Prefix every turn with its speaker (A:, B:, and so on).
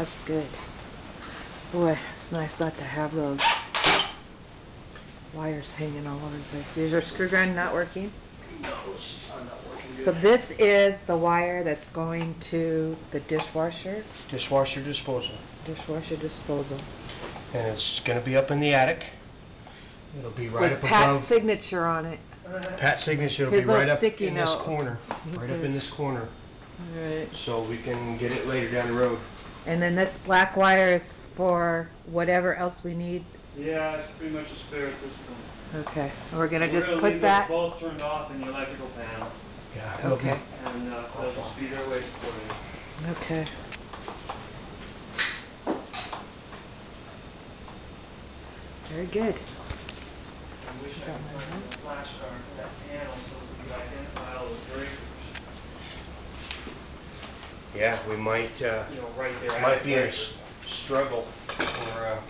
A: that's good. Boy, it's nice not to have those wires hanging all over the place. Is your screw gun not working?
B: No, she's not working good.
A: So this is the wire that's going to the dishwasher,
B: Dishwasher disposal.
A: dishwasher disposal.
B: And it's gonna be up in the attic. It'll be right
A: With
B: up
A: Pat's
B: above.
A: signature on it.
B: Pat's signature will
A: His
B: be right up in this
A: note.
B: corner, right up in this corner,
A: Right.
B: so we can get it later down the road.
A: And then this black wire is for whatever else we need.
C: Yeah, it's pretty much a spare at this point.
A: Okay, we're gonna
C: We're
A: just
C: gonna
A: put
C: leave
A: that,
C: them both turned off in the electrical panel,
B: Yeah.
A: okay,
C: and, uh, they'll just be there waiting for you.
A: okay. Very good.
C: I wish I could find a flash star for that panel so we could identify all those breakers.
B: Yeah, we might, uh,
C: You know, right there.
B: might be in a s- struggle for, uh,